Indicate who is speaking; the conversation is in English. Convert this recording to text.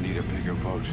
Speaker 1: need a bigger boat.